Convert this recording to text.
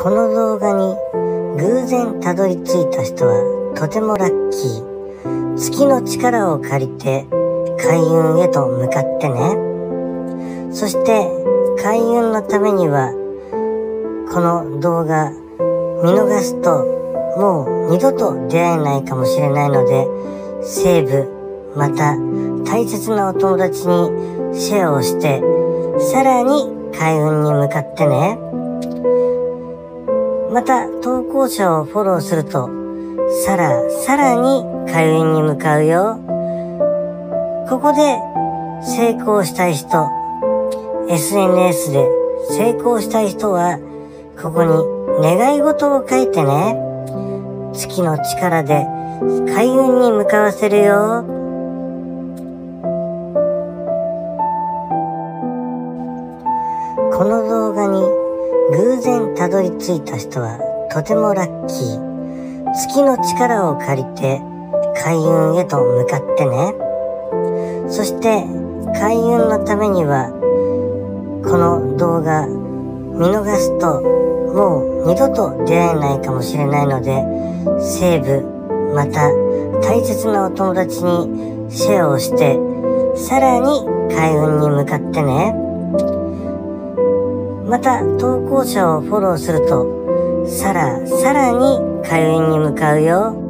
この動画に偶然たどり着いた人はとてもラッキー。月の力を借りて開運へと向かってね。そして開運のためにはこの動画見逃すともう二度と出会えないかもしれないのでセーブまた大切なお友達にシェアをしてさらに開運に向かってね。また、投稿者をフォローすると、さら、さらに開運に向かうよ。ここで成功したい人、SNS で成功したい人は、ここに願い事を書いてね。月の力で開運に向かわせるよ。この動画に偶然たどり着いた人はとてもラッキー。月の力を借りて開運へと向かってね。そして開運のためにはこの動画見逃すともう二度と出会えないかもしれないのでセーブまた大切なお友達にシェアをしてさらに開運に向かってね。また、投稿者をフォローすると、さら、さらに開運に向かうよ。